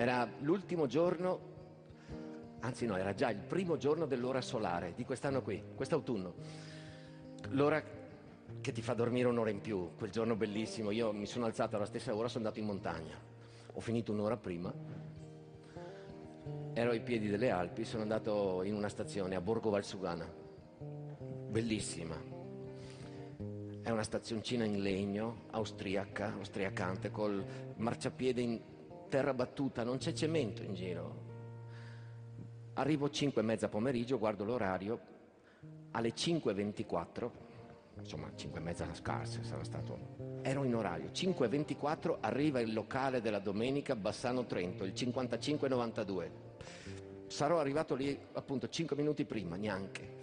Era l'ultimo giorno, anzi no, era già il primo giorno dell'ora solare di quest'anno qui, quest'autunno. L'ora che ti fa dormire un'ora in più, quel giorno bellissimo. Io mi sono alzato alla stessa ora, sono andato in montagna. Ho finito un'ora prima. Ero ai piedi delle Alpi, sono andato in una stazione a Borgo Valsugana. Bellissima, è una stazioncina in legno, austriaca, austriacante, col marciapiede in terra battuta, non c'è cemento in giro. Arrivo 5 e mezza pomeriggio, guardo l'orario, alle 5.24, insomma 5 e mezza scarse sarà stato, ero in orario, 5.24 arriva il locale della domenica Bassano Trento, il 5592. Sarò arrivato lì appunto 5 minuti prima, neanche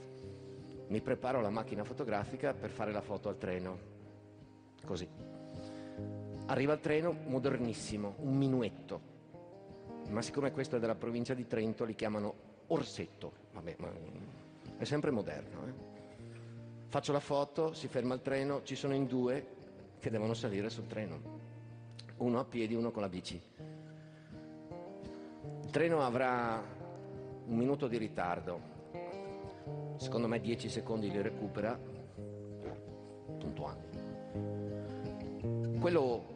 mi preparo la macchina fotografica per fare la foto al treno. Così. Arriva il treno modernissimo, un minuetto. Ma siccome questo è della provincia di Trento, li chiamano orsetto. Vabbè, ma è sempre moderno. Eh? Faccio la foto, si ferma il treno, ci sono in due che devono salire sul treno. Uno a piedi, uno con la bici. Il treno avrà un minuto di ritardo, secondo me 10 secondi li recupera, puntuali. Quello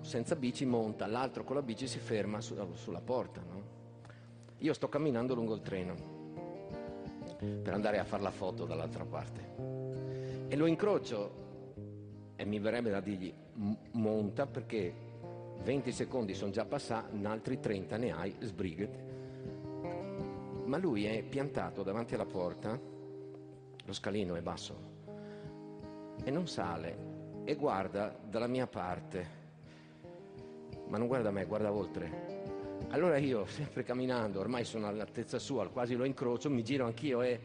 senza bici monta, l'altro con la bici si ferma su, sulla porta. No? Io sto camminando lungo il treno per andare a fare la foto dall'altra parte e lo incrocio e mi verrebbe da dirgli monta perché 20 secondi sono già passati, in altri 30 ne hai, sbrigati. Ma lui è piantato davanti alla porta lo scalino è basso e non sale e guarda dalla mia parte, ma non guarda me, guarda oltre. Allora io, sempre camminando, ormai sono all'altezza sua, quasi lo incrocio, mi giro anch'io e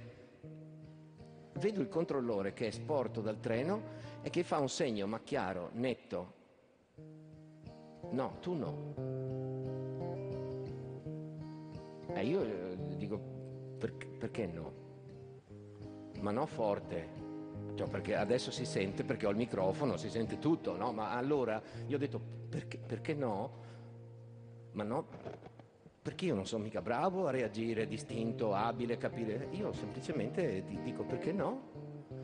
vedo il controllore che è sporto dal treno e che fa un segno, ma chiaro, netto. No, tu no. E io eh, dico, perché, perché no? ma no forte. Cioè, perché adesso si sente, perché ho il microfono, si sente tutto, no? Ma allora io ho detto, perché, perché no? Ma no, perché io non sono mica bravo a reagire, distinto, abile, capire. Io semplicemente dico perché no?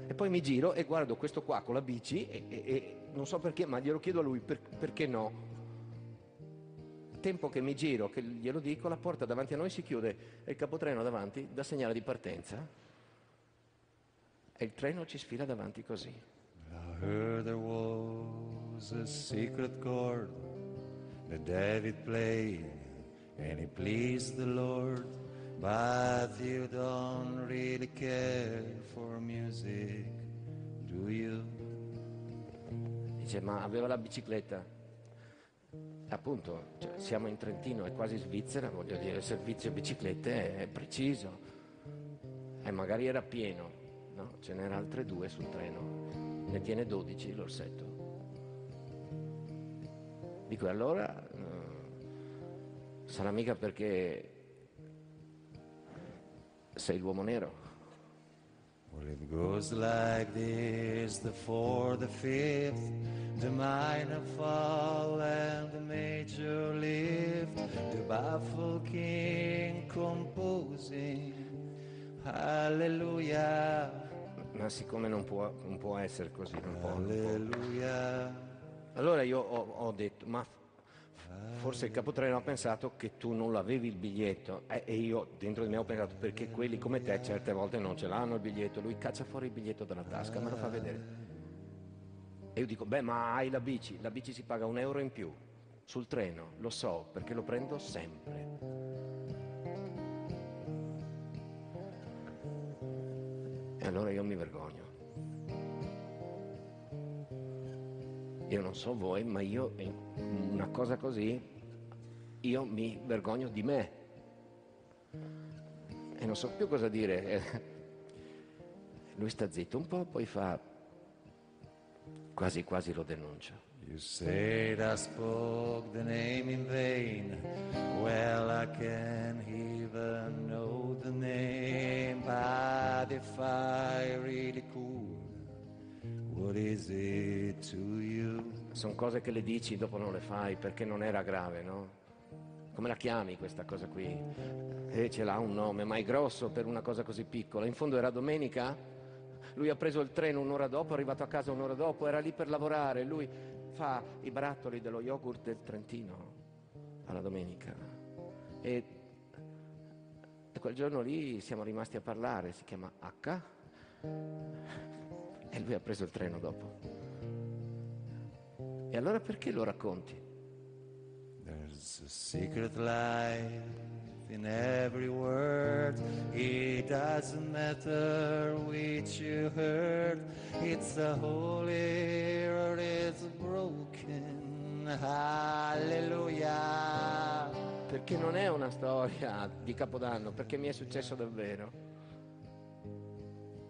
E poi mi giro e guardo questo qua con la bici e, e, e non so perché, ma glielo chiedo a lui per, perché no? Tempo che mi giro, che glielo dico, la porta davanti a noi si chiude e il capotreno davanti dà segnale di partenza e il treno ci sfila davanti così. I heard there was a secret chord that David played and it pleased the Lord. But you don't really care for music, do you? Dice, ma aveva la bicicletta. Appunto, cioè, siamo in Trentino, è quasi Svizzera, voglio dire, il servizio biciclette è preciso. E magari era pieno, No, ce n'era altre due sul treno. Ne tiene 12 l'orsetto. Dico, allora uh, sarà mica perché sei l'uomo nero. Well, it goes like this, the fourth, the fifth, the minor fall and the major lift, the baffled king composing, hallelujah ma siccome non può, non può essere così, non può, Alleluia. Allora io ho, ho, detto, ma forse il capotreno ha pensato che tu non l'avevi il biglietto eh, e io dentro di me ho pensato perché quelli come te certe volte non ce l'hanno il biglietto, lui caccia fuori il biglietto dalla tasca, me lo fa vedere. E io dico, beh ma hai la bici, la bici si paga un euro in più sul treno, lo so perché lo prendo sempre. E allora io mi vergogno. Io non so voi, ma io una cosa così, io mi vergogno di me. E non so più cosa dire. Lui sta zitto un po', poi fa quasi quasi lo denuncia. You said I spoke the name in vain. Well, I can't even know the name, but if I really could, what is it to you? Sono cose che le dici dopo non le fai perché non era grave, no? come la chiami questa cosa qui? E ce l'ha un nome, ma è grosso per una cosa così piccola. In fondo era domenica, lui ha preso il treno un'ora dopo, è arrivato a casa un'ora dopo, era lì per lavorare, lui fa i barattoli dello yogurt del Trentino alla domenica. E, quel giorno lì siamo rimasti a parlare, si chiama H, e lui ha preso il treno dopo. E allora perché lo racconti? There's a secret life in every word. It doesn't matter which you heard. It's a holy or it's broken. Hallelujah. Perché non è una storia di Capodanno, perché mi è successo davvero.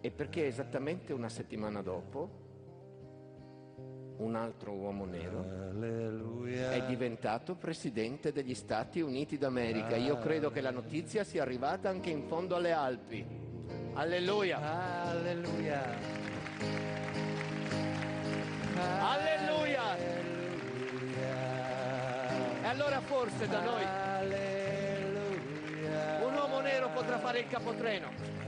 E perché esattamente una settimana dopo un altro uomo nero diventato presidente degli Stati Uniti d'America. Io credo che la notizia sia arrivata anche in fondo alle Alpi. Alleluia! Hallelujah. Alleluia! E allora forse da noi un uomo nero potrà fare il capotreno.